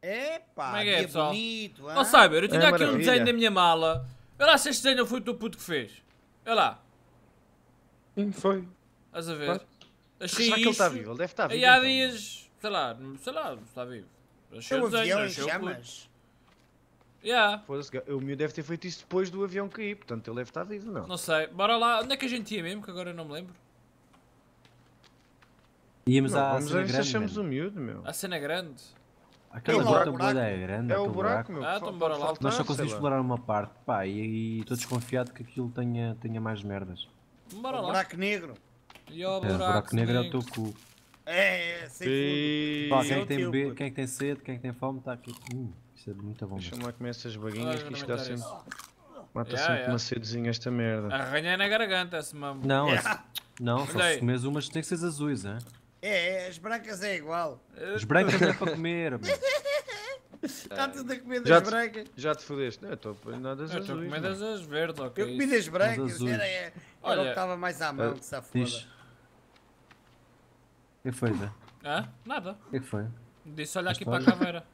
Epá, Como é que é, pessoal? bonito, Ó hã? Cyber, eu tinha É aqui um maravilha. desenho na minha mala. Olha lá se este desenho foi o teu puto que fez. Olha lá, Sim, foi. estás a ver? Claro. Achei Será que ele está isto vivo? Ele deve estar vivo. Aí há então. dias, sei lá, sei lá, está vivo. Achei o um desenho, achei o puto. chamas. Yeah, Foda-se, O meu deve ter feito isso depois do avião cair, portanto ele deve estar vivo, não? não sei. Bora lá, onde é que a gente ia mesmo? Que agora eu não me lembro. Íamos Não, à vamos cena ver se grande, achamos mano. o miúdo, meu. A cena grande. Aquela É buraco. boa é grande, É o buraco, meu. Ah, então bora lá. Nós só conseguimos explorar uma parte, pá, e estou desconfiado que aquilo tenha, tenha mais merdas. Bora lá. buraco negro. E É, o buraco negro é o teu cu. É, é, sem. Pá, Sim, quem, é é que tem puto. quem é que tem sede, quem é que tem fome, está aqui. Hum, isto é muito bom. Deixa-me lá comer essas baguinhas Olha, que isto dá sempre. Mata Yeah, sempre yeah. uma sedezinha esta merda. Arranhei na garganta esse mambo. Não, É. esse- não, só se comes umas tem que ser azuis, hein? É, é, as brancas é igual. As brancas é para comer, mano. Está tudo a comer Já das te- brancas. Já te fodeste? Não, eu estou a nada das Eu estou azuis. comendo meu. as verdes, ok. Eu comi das brancas, azuis. era, era, era o Olha, que estava mais à mão, eh, que se foda. Diz. O que foi, Zé? Hã? Nada. O que foi? Disse olha aqui para a caveira.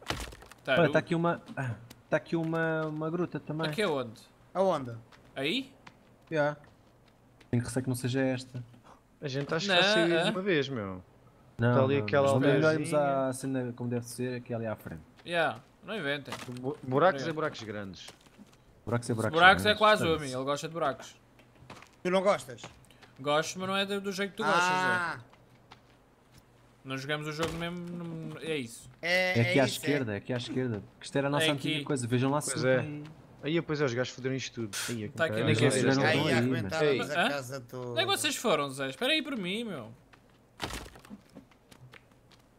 Tá, Olha, está aqui uma. Está aqui uma, uma gruta também. Aqui é onde? Aonde? Aí? Yeah. Tenho receio que não seja esta. A gente acha que vai sair é? de uma vez, meu. Não, Tá ali não, aquela aldeazinha. olharmos à cena como deve ser, aqui ali à frente. Yeah, não inventem. Bu- Buracos é buracos grandes. Buracos é buracos. Buracos é grandes, quase o ele gosta de buracos. Tu não gostas? Gosto, mas não é do jeito que tu gostas, Zé. ah, Não jogamos o jogo mesmo. É isso. é, É aqui à isso, esquerda, é aqui à esquerda. Que isto era a nossa É antiga aqui. coisa. Vejam lá se Pois é. Aí depois é os gajos foderam isto tudo. Aí, é que Tá aqui caralho. na Mas vocês cabeça. já não Aí estão aí, aguentávamos mas- a Hã? casa toda. Onde é que vocês foram, Zé? Espera aí por mim, meu.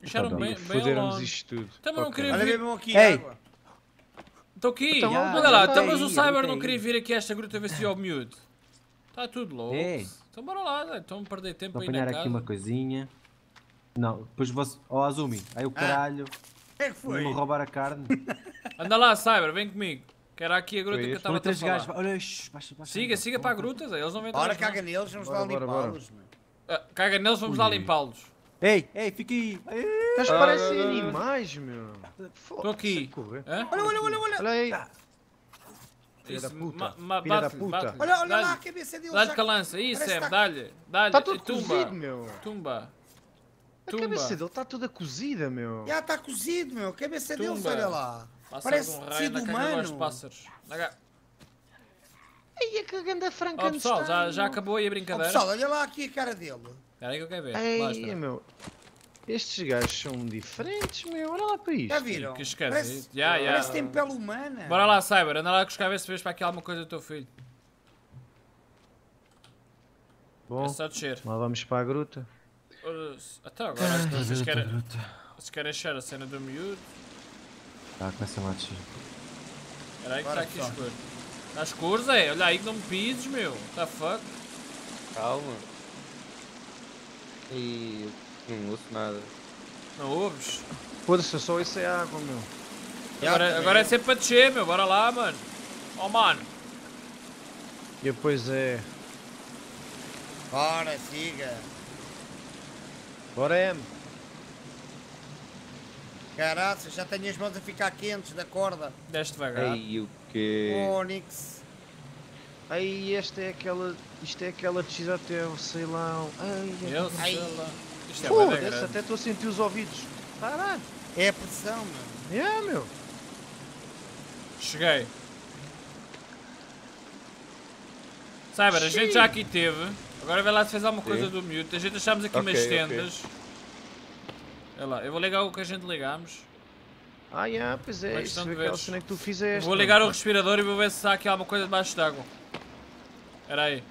Deixaram Tá bem. bem, bem Foderam-nos isto tudo. Também não queria Olha, vir. bebam aqui Ei! água. Estou aqui. Então, Olha lá, já então, tá mas o Cyber já não tá queria aí. vir aqui a esta gruta ver se ia ao miúdo. Está tudo louco. É. Então bora lá. Então perder tempo Vou aí na apanhar casa. aqui uma coisinha. Não, depois você. Ó, Azumi, aí o caralho. O que é que foi? Vou-me roubar a carne. Anda lá, Cyber, vem comigo. Que era aqui a gruta que eu estava a três falar. Olha, shh, baixa, baixa. Siga, siga para a gruta. Eles não vêm Ora, nós. caga neles, vamos lá limpá-los. meu. Ah, Caga neles, vamos lá limpá-los. Ei, ei, fica aí. Eles Ah, parecem animais, meu. Estou aqui. Hã? Olha, olha, olha, olha. Olha aí. Isso, Filha da puta. Filha da puta. Olha, olha lá a Dá-lhe- cabeça dele. Dá-lhe já- calança. Isso, Parece Sam, que tá- dá-lhe. Dá-lhe. Está tudo Tumba. cozido, meu. Tumba. A Tumba. cabeça dele está toda cozida, meu. Já está cozido, meu. A cabeça dele, Tumba. olha lá. Pássaro Parece um raio na humano. dos pássaros. Ai, a caganda franca pessoal, já, já acabou aí a brincadeira? pessoal, olha lá aqui a cara dele. Espera aí que eu quero ver. Ei, Mostra. meu. Estes gajos são diferentes, meu. Olha lá para isto. Já viram? Que esquece. Parece, já. parece que tem pele humana. Bora lá, Cyber. Anda lá buscar ver se vês para aqui alguma coisa do teu filho. Bom, É só descer. lá vamos para a gruta. Ora, Até agora, acho que vocês querem, vocês querem encher a cena do miúdo. Tá, começa lá a descer. Espera aí que está aqui escuro. Está escuro, Zé. Olha aí que não me pises, meu. What the fuck? Calma. E não ouço nada. Não ouves? Foda-se, só isso é água, meu. Agora, agora é sempre para descer, meu. Bora lá, mano. Oh, mano. E depois é. Bora, siga. Bora, M. Caraças, já tenho as mãos a ficar quentes da corda. Desce devagar. Ei, o quê? Onix. Aí, esta é aquela. Isto é aquela até, o sei lá. Ai, Eu Ai. sei lá. Isto é Foda-se, até estou a sentir os ouvidos. Caralho. É a pressão, mano. É, meu. Cheguei. Cyber, a gente já aqui teve. Agora vê lá se fez alguma coisa Sim. do mute. A gente achámos aqui Ok, umas tendas. Olha lá, eu vou ligar o que a gente ligámos. Ah, yeah, pois é. Isso de é aquela cena que tu fizeste. Vou ligar o respirador e vou ver se há aqui alguma coisa debaixo d'água. Espera aí.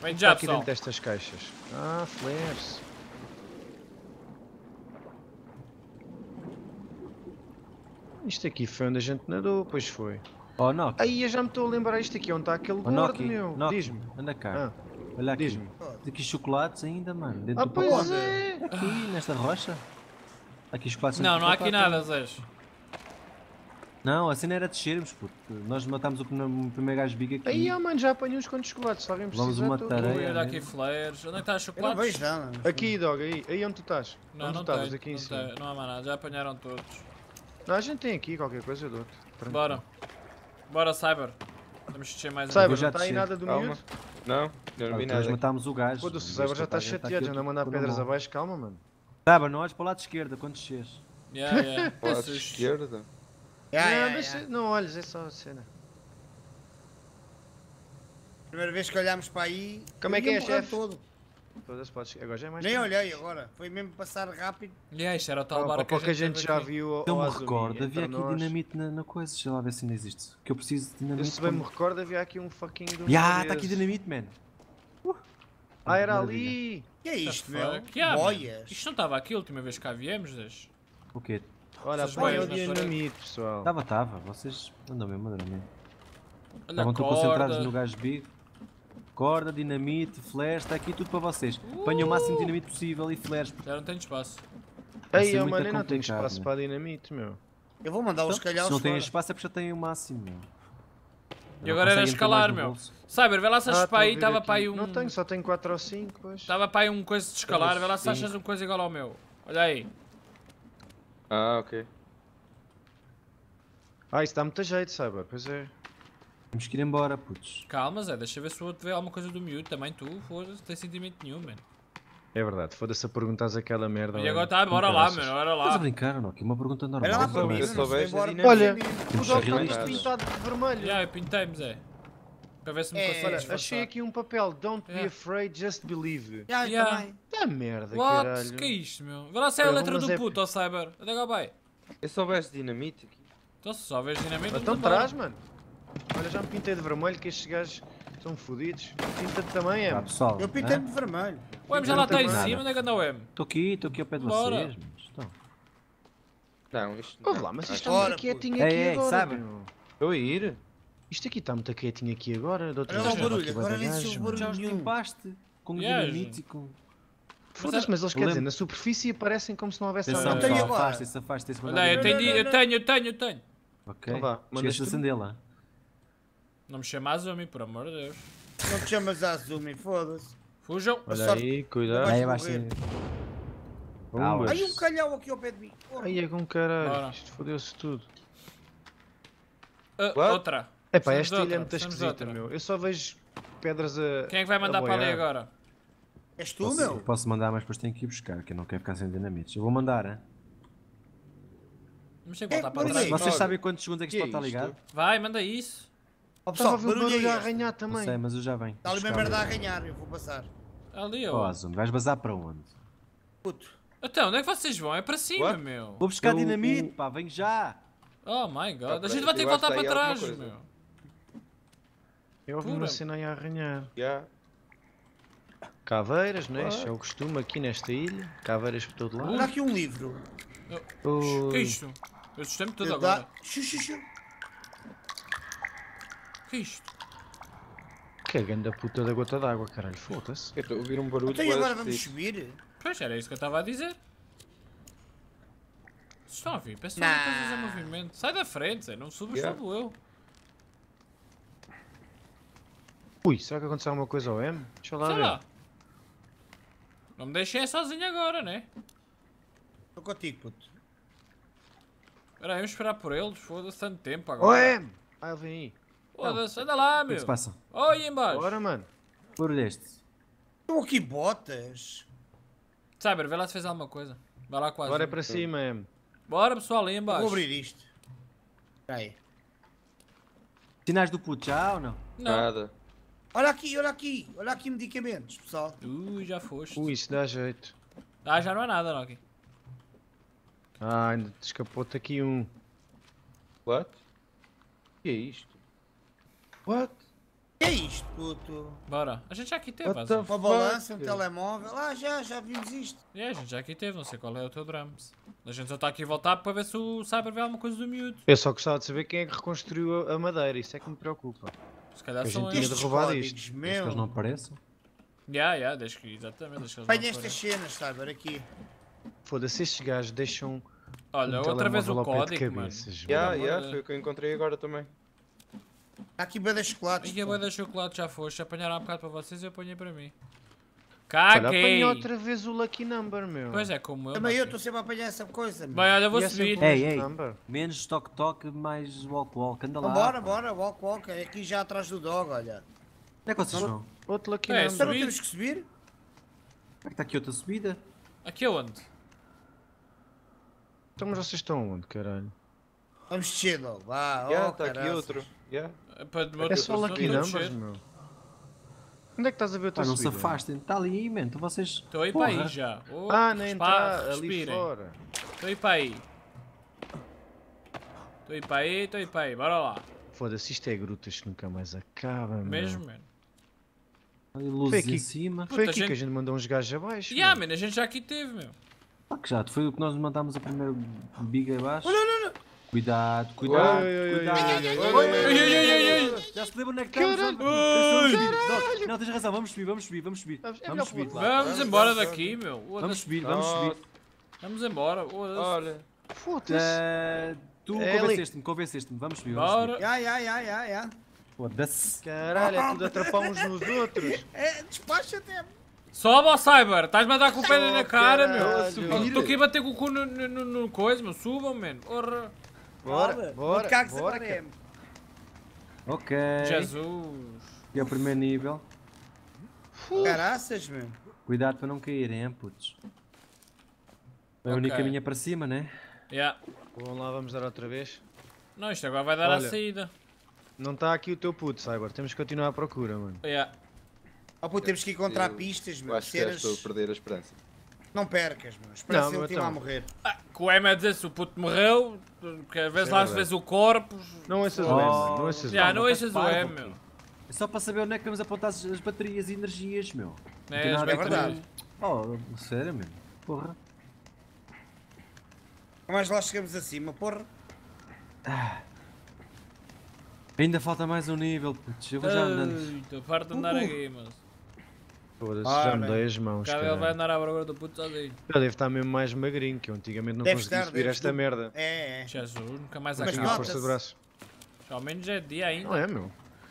Vem já já, aqui pessoal. dentro destas caixas. Ah, flares. Isto aqui foi onde a gente nadou, pois foi. Oh, Noki. Aí eu já me estou a lembrar isto aqui, onde está aquele Oh, gordo, meu. Diz-me. Anda cá. Ah, Olha aqui. diz-me. Aqui chocolates ainda, mano. Dentro Ah, do pois pacote. é. Aqui, nesta rocha. Aqui chocolates Não, não há aqui nada, Zés. Não, a cena era descermos, puto. Nós matámos o prim- o primeiro gajo big aqui. Aí, ó, mano, já apanhei uns quantos chocolates. Se alguém Vamos precisar, uma tô- tarefa. Ui, Areia, olha aqui né? flares. Onde é que está os Eu não chocolates? vejo nada. Aqui, dog, aí. Aí onde tu estás? Não, onde não tu estavas? tem, Aqui em não cima. tem, não há mais nada, já apanharam todos. Não, a gente tem aqui qualquer coisa, eu dou-te. Bora. Bora, Cyber. Temos de descer mais um. Cyber, Eu já não está aí nada do miúdo? Não, não Ah, vi depois nada. matámos o gajo. Foda-se, o Em Cyber já de está eu estar chateado, já anda a mandar a pedras abaixo, calma, mano. Cyber, não olhes para o lado esquerdo quando desces. Yeah, yeah. Para o lado esquerdo. Não, não olhes, é só a cena. Primeira vez que olhámos para aí. Como é eu que é, chefe? todo. Foda-se, podes... Agora já é mais Nem tarde. olhei agora. Foi mesmo passar rápido. Yeah, isto era o tal Oh, bar pá, que a porque a gente, já aqui. viu ao Eu me recordo, havia aqui nós. dinamite na, na coisa. Deixa lá ver se ainda existe. Que eu preciso de Eu dinamite. se bem me como- recordo, havia aqui um fucking Ya, desses. está aqui dinamite, man. Ah, era Maravilha. ali! que é isto, meu? Yeah, man. Boias. Isto não estava aqui a última vez que cá viemos, deixa. O quê? Olha, apanha o dinamite, pessoal. Tava, tava. Vocês andam mesmo, andam mesmo. Estavam tão concentrados no gajo big. Corda, dinamite, flares, está aqui tudo para vocês. Apanha o máximo de dinamite possível e flares. Já não tenho espaço. Ei, muito mano, eu não tenho espaço né? para dinamite, meu. Eu vou mandar os Então, calhaus se não tem fora. espaço é porque já tem o máximo, meu. E agora era escalar, meu. Cyber, vê lá se achas Ah, para aí, estava para aí um. Não tenho, só tenho 4 ou 5, pois. Estava para aí um coisa de escalar, vê lá se achas uma coisa igual ao meu. Olha aí. Ah, ok. Ah, isso dá muito jeito, Cyber, pois é. Temos que ir embora, putos. Calma, Zé, deixa eu ver se o outro vê alguma coisa do miúdo. Também tu, foda-se, não tem sentimento nenhum, mano. É verdade, foda-se a perguntares aquela merda. E agora tá, bora lá, mano, bora Estás a lá. brincar não? Que é uma pergunta normal. Olha lá Eu para mim, eu. Olha, o dog está todo pintado de vermelho. Já, eu pintei-me, Zé. Para ver se me É, consegues Olha, achei aqui um papel. Don't be Yeah. afraid, just believe. Já, Yeah. também. Tá merda, What? caralho. Que é isto, meu? Vê lá se é a letra do é- puto, ó Cyber. Onde é que vai? Eu só vejo dinamite aqui. Então se só vês dinamite, Então não traz, mano. Olha, já me pintei de vermelho que estes gajos são fodidos. Pinta-te também, é. Ah, pessoal. Eu pintei-me de vermelho. O M já Eu lá não está em cima, onde é que anda o M? Estou aqui, estou aqui ao pé de Bora. vocês. Estão. Não, isto Ouve não. lá, mas isto muito Ora, quietinho puto. aqui Ei, ei, agora. sabe? Estou a ir. Isto aqui está muito quietinho aqui agora. Da outra Olha lá o barulho, agora nem se barulho. Já os nenhum. limpaste. Com Yeah, dinamite e com. Foda-se, mas eles Eu quer dizer, na superfície parecem como se não houvesse Atenção, nada. Então e. Olha aí, eu não, tenho, não, eu tenho, eu tenho, eu tenho. Ok. Esquece de acendê-la. Não me chama Azumi, por amor de Deus. Não te chamas a Azumi, foda-se. Fujam. Olha sorte. aí, cuidado. Aí. Bombas. Ai, um calhau aqui ao pé de mim. Porra. Aí é com caralho. Bora. Isto fodeu-se tudo. Ah, outra. É pá, esta ilha é muito esquisita, meu. Eu só vejo pedras a. Quem é que vai mandar a para ali agora? És tu, Posso, meu? posso mandar, mas depois tenho que ir buscar, que eu não quero ficar sem dinamites. Eu vou mandar, hein? Vamos ter que É, voltar para mas trás. Vocês sabem quantos segundos é que isto pode é estar ligado? Vai, manda isso. Ó Estava pessoal, a ver o barulho barulho a é arranhar Não também. sei, mas eu já venho. Está ali uma merda a arranhar, eu vou passar. Ali, Oh, ó. Azum, vais bazar para onde? Puto. Então, onde é que vocês vão? É para cima, What? meu. Vou buscar Eu- dinamite, o- pá, venho já! Oh my god. A peraí, gente vai ter que eu voltar que para trás, meu. Eu ouvi uma cena aí a arranhar. Já. Caveiras, né? Isso é o costume aqui nesta ilha. Caveiras por todo lado. Olha aqui um livro. O que é isto? Eu assustei-me tudo Eu agora. dá- Xu, xu, xu. O que é isto? Que é grande a puta da gota d'água, caralho. Foda-se. Eu estou a ouvir um barulho. Então e bué agora vamos subir? Pois, era isso que eu estava a dizer. Vocês estão a ouvir? Pensa Nah. que estás a fazer movimento. Sai da frente, Zé. Não subas Yeah. todo eu. Ui, será que aconteceu alguma coisa ao M? Deixa lá Sei ver. lá. Não me deixem sozinho agora, né? Estou contigo, puto. Espera aí, vamos esperar por eles. Foda-se tanto tempo Ô agora. M! Ah, ele vem aí. Foda-se, anda lá, O que é meu. se passa? Oi, aí embaixo. Bora, mano. Barulho é este. Estão aqui botas. Cyber, vê lá se fez alguma coisa. Vai lá quase. Bora é para cima, M. Bora, pessoal, aí embaixo. Vou abrir isto. Espera aí. Sinais do puto já ou não? Não. Nada. Olha aqui, olha aqui. Olha aqui medicamentos, pessoal. Ui, já foste. Ui, isso dá jeito. Ah, já não é nada, Noki. Ah, ainda te escapou-te aqui um. What? O que é isto? What? O que é isto, puto? Bora. A gente já aqui teve, What Azul. the Uma balança, um telemóvel. Ah, já, já vimos isto. É, a gente já aqui teve, não sei qual é o teu drums. A gente só está aqui a voltar para ver se o Cyber vê alguma coisa do miúdo. Eu só gostava de saber quem é que reconstruiu a madeira. Isso é que me preocupa. Se calhar A são gente tinha eles. de roubar códigos, isto. Desde que eles não apareçam. Ya, ya, deixa que, exatamente, deixa que eles Apanha estas cenas, Cyber, aqui. Foda-se, estes gajos deixam Olha, Um outra vez o de código, mano. Por Yeah, yeah, de- foi o que eu encontrei agora também. Há aqui bem de chocolates. E a pô. boia da chocolate já foste, apanharam há bocado para vocês e eu apanhei para mim. Olha, Caguei! apanhei outra vez o Lucky Number, meu. Pois é, como eu. Também eu estou sempre a apanhar essa coisa. meu. Bem, olha, vou E é subir. Ei, ei. number. Menos toque-toque, mais walk-walk. Anda lá. Bora, bora, walk, walk. É aqui já atrás do dog, olha. Onde é que vocês vão? Outro Lucky É, Number. Então não temos que subir? Como é que está aqui outra subida? Aqui aonde? Então, mas vocês estão onde, caralho? Vamos descer, dog. Vá, Yeah, oh, está aqui outro. Yeah. É, É só Lucky Numbers, meu. Onde é que estás a ver a tua Pá, não se afastem. Está ali, man. Então vocês. Estou aí para aí já. Oh, Ah, pá, entrada, ali fora. Estou aí para aí. Estou aí para aí, estou aí para aí. Bora lá. Foda-se, isto é grutas que nunca mais acaba, meu. Mesmo, mano. Ali luzes Foi aqui. em cima. Foi Puta, aqui gente- que a gente mandou uns gajos abaixo. Yeah, meu. man, a gente já aqui teve, meu. Pá, que já. Foi o que nós mandámos a primeira biga abaixo. Não, não, não. Cuidado, cuidado, Oi, cuidado. Já se lembra onde é que estamos? Vamos subir. Não, Não, tens razão. Vamos subir, vamos subir, vamos subir. É Vamos subir. Vamos embora daqui, meu. Vamos subir, vamos subir. Vamos embora. Olha, Foda-se. Eh, Tu É convenceste-me, convenceste-me. Vamos subir, vamos subir. Ya, ya, ya, ya, ya. Foda-se. Caralho, é tudo atrapar uns nos outros. É, despacha-te. Sobe ao Cyber, estás-me a dar com o pé Oh, na cara, meu. Estou aqui a bater com o cu no, no, no, no coisa, meu. Subam, mano. Bora, bora, Não bora. a cara. Ok. Jesus. E é o primeiro nível. Caraças, meu. Cuidado para não caírem, hein, putos. É a única minha para cima, né? Yeah. Vamos lá, vamos dar outra vez. Não, isto agora vai dar a Olha. saída. Não está aqui o teu puto, Cyber. Temos que continuar à procura, mano. Yeah. Oh, puto, temos que encontrar Eu- pistas, eu meu. acho que estou a perder a esperança. Não percas, meu. Espera se ele último a então. morrer. Ah, que o M a dizer se o puto morreu, que às vezes é lá se verdade. vês o corpo. Não Oh. o M, mano. Não ouças o Já, M. não enches o M, meu. É só para saber onde é que vamos apontar as, as baterias e energias, meu. Não É, nada com- verdade. Oh, sério, meu. Porra. Mas lá chegamos acima, porra. Ainda falta mais um nível, putz. Eu vou já andando. De andar aqui, mas. Foda-se, Ah, já me dei as mãos, Cada ele vai cara. andar à procura do puto sozinho. Eu devo estar mesmo mais magrinho, que eu antigamente não Deve conseguia estar, subir deve esta estar. merda. É, é. Jesus, nunca mais Mas Mas tinha nota-se. força de braço. Ao menos é dia ainda. Não é, meu?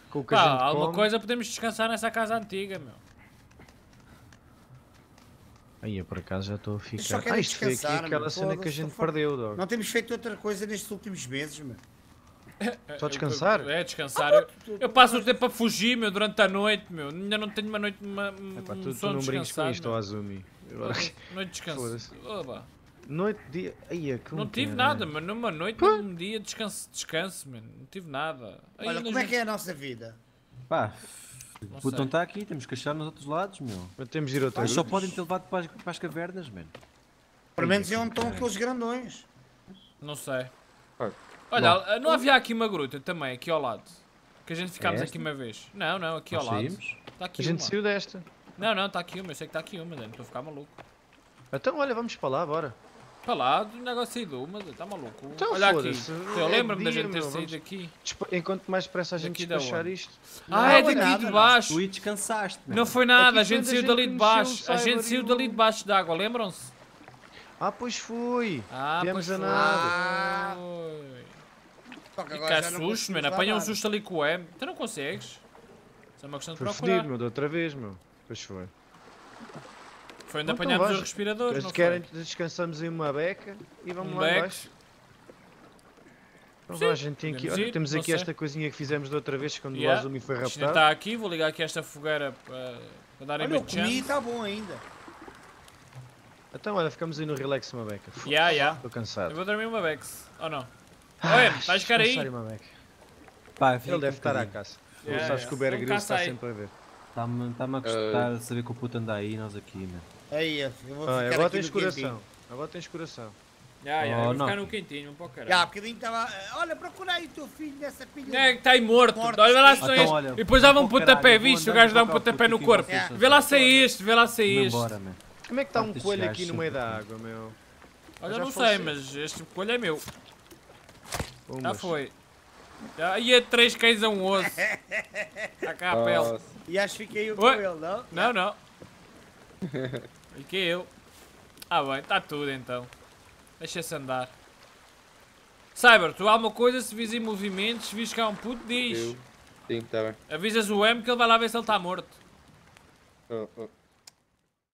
Com o que a Pá, gente alguma come... coisa podemos descansar nessa casa antiga, meu. Aí, eu por acaso já estou a ficar... quero Ah, isto foi aqui descansar, aquela cena que a Foda-se, gente tô perdeu, dog. Não temos feito outra coisa nestes últimos meses, meu. Só descansar? É, descansar. Eu, eu passo o tempo a fugir, meu, durante a noite, meu. Ainda não tenho uma noite, uma, Epá, um tu, tu não brinques com isto, Azumi. Agora- Noite descanso. Foda-se. Oba. Noite, dia... Aí, é que Não tive nada, mano. Numa noite, num dia, descanso, descanso, mano. Não tive nada. Aí Olha, como é que é a nossa vida? Pá, Não o botão está aqui, temos que achar nos outros lados, meu. Mas temos de ir outra Eles só podem ter levado para as, para as cavernas, mano. Pelo menos é onde estão aqueles grandões. Não sei. Ah, Olha, não havia aqui uma gruta também, aqui ao lado. Que a gente ficámos É aqui uma vez. Não, não, aqui Nós ao lado. saímos. Está aqui A gente uma. saiu desta. Não, não, está aqui uma. Eu sei que está aqui uma, Dani. Estou a ficar maluco. Então, olha, vamos para lá, bora. Para lá, o negócio aí do uma, está maluco. Então, Olha aqui. Eu é lembro-me da dia, gente ter meu, saído daqui. Despa- Enquanto mais depressa a gente Daqui da despachar isto. Ah, é foi daqui nada, de não. baixo. Tu descansaste. Não foi nada, Aqui a gente saiu dali de baixo. A gente saiu dali de baixo d'água, lembram-se? Ah, pois fui. Ah, Viemos pois a foi. nada. Foi. Só que E agora que já não susto, mano. lá Apanha um susto ali com o M. Tu não consegues. Isso é uma questão de Foi procurar. fedido, meu, da outra vez, meu. Pois foi. Foi onde Então apanhámos os respiradores, Eles não querem, foi? descansamos em uma beca e vamos Um lá embaixo. Então Sim, a gente tem aqui, podemos olha, ir, temos aqui sei. esta coisinha que fizemos da outra vez quando Yeah. o Azumi foi raptado. está aqui, vou ligar aqui esta fogueira para, para darem Olha, eu comi e está bom ainda. Então olha, ficamos aí no relax uma beca. Estou Ya, ya. cansado. Eu vou dormir uma Bex. Ou não? Oi, estás cara aí? Pá, Ele deve estar à caça. Yeah, Sabes yeah. que o Bear Grylls está sempre a ver. Está-me está-me a gostar de saber que o puto anda aí e nós aqui, mano. Aí, eu vou Ah, ficar agora aqui tens no coração. Agora tens coração. Ya, ya, Oh, eu vou não. ficar no quentinho, um pouco Já, caralho. bocadinho estava. Olha, procura aí o teu filho nessa pilha. É que está aí morto. Morto, Olha lá se é Então, este. olha, E depois dava um pontapé, vou viste? O gajo dá um pontapé puto no corpo. Vê lá se é este, vê lá se é este. Como é que está um coelho aqui no meio da água, meu? Olha, Já não sei, mas este colho é meu. Já Umas. foi. Já ia três cães a um osso. Está cá a pele. E acho que fiquei eu com ele, não? Não, não. Que eu. Ah bem, está tudo então. Deixa-se andar. Cyber, tu há uma coisa, se vis em movimentos, se vis cá um puto, diz. Eu. Sim, tá bem. Avisas o M que ele vai lá ver se ele está morto. Oh, oh.